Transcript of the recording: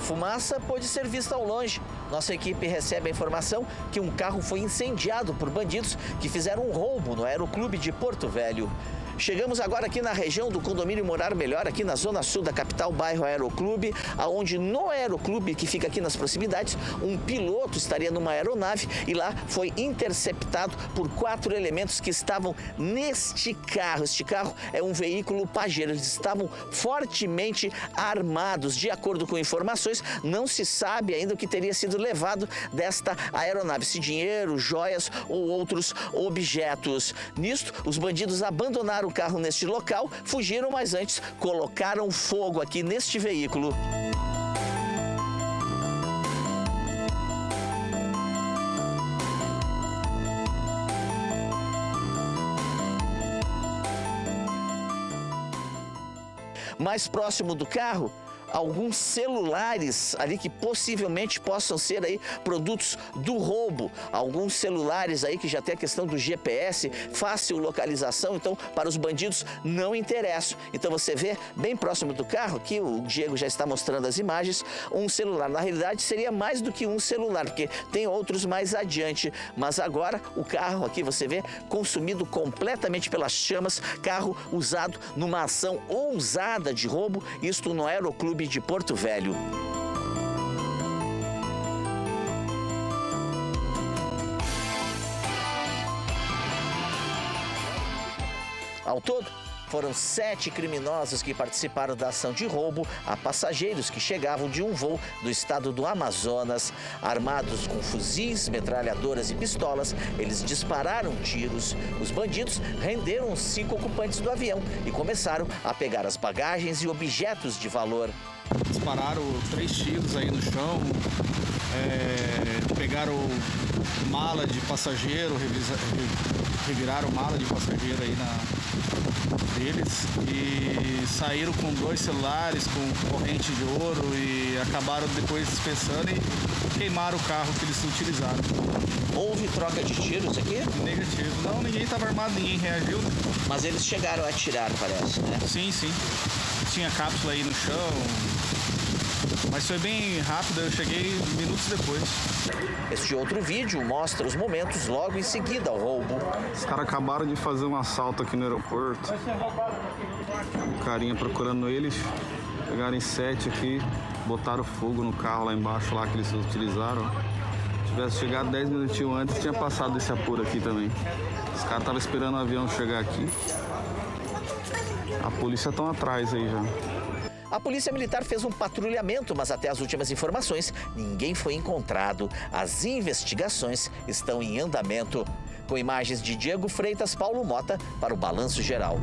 A fumaça pôde ser vista ao longe. Nossa equipe recebe a informação que um carro foi incendiado por bandidos que fizeram um roubo no Aeroclube de Porto Velho. Chegamos agora aqui na região do condomínio Morar Melhor, aqui na zona sul da capital, bairro Aeroclube, aonde no Aeroclube, que fica aqui nas proximidades, um piloto estaria numa aeronave e lá foi interceptado por quatro elementos que estavam neste carro. Este carro é um veículo Pajero, eles estavam fortemente armados. De acordo com informações, não se sabe ainda o que teria sido levado desta aeronave, se dinheiro, joias ou outros objetos. Nisto, os bandidos abandonaram o carro neste local, fugiram, mas antes colocaram fogo aqui neste veículo. Mais próximo do carro, alguns celulares ali que possivelmente possam ser aí produtos do roubo. Alguns celulares aí que já tem a questão do GPS, fácil localização, então para os bandidos não interessam. Então você vê bem próximo do carro, aqui o Diego já está mostrando as imagens, um celular. Na realidade seria mais do que um celular, porque tem outros mais adiante, mas agora o carro aqui você vê consumido completamente pelas chamas, carro usado numa ação ousada de roubo, isto no Aeroclube De Porto Velho. Ao todo, foram sete criminosos que participaram da ação de roubo a passageiros que chegavam de um voo do estado do Amazonas. Armados com fuzis, metralhadoras e pistolas, eles dispararam tiros. Os bandidos renderam os cinco ocupantes do avião e começaram a pegar as bagagens e objetos de valor. Dispararam três tiros aí no chão, é, pegaram mala de passageiro, revisa, reviraram mala de passageiro aí na, deles e saíram com dois celulares, com corrente de ouro e acabaram depois dispensando e queimaram o carro que eles utilizaram. Houve troca de tiros aqui? Negativo. Não, ninguém estava armado, ninguém reagiu. Né? Mas eles chegaram a atirar, parece, né? Sim, sim. Tinha cápsula aí no chão, mas foi bem rápido, eu cheguei minutos depois. Este outro vídeo mostra os momentos logo em seguida ao roubo. Os caras acabaram de fazer um assalto aqui no aeroporto. O carinha procurando eles. Pegaram em sete aqui, botaram fogo no carro lá embaixo lá que eles utilizaram. Se tivesse chegado 10 minutinhos antes, tinha passado esse apuro aqui também. Os caras estavam esperando o avião chegar aqui. A polícia estão atrás aí já. A Polícia Militar fez um patrulhamento, mas até as últimas informações, ninguém foi encontrado. As investigações estão em andamento. Com imagens de Diego Freitas, Paulo Mota, para o Balanço Geral.